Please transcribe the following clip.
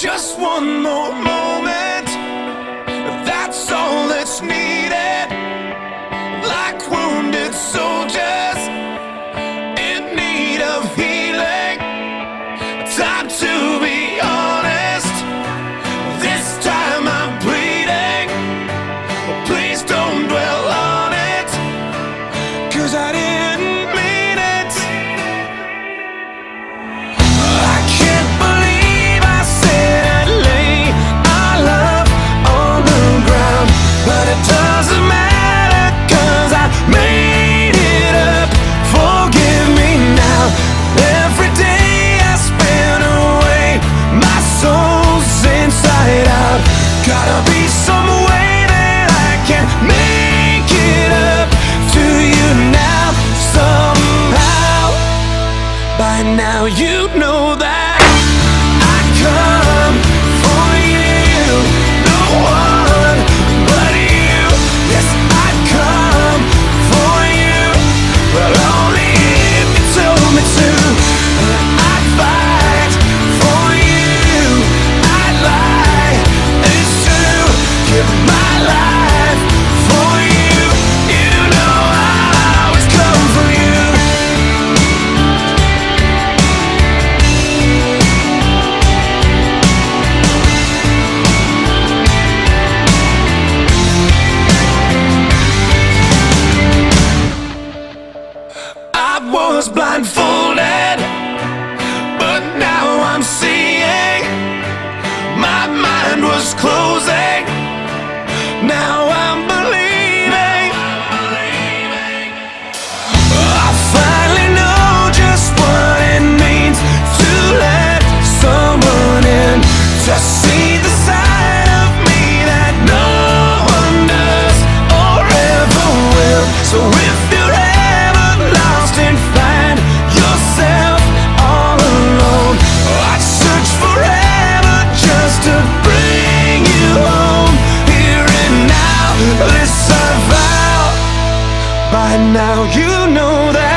Just one more moment. was blindfolded. And now you know that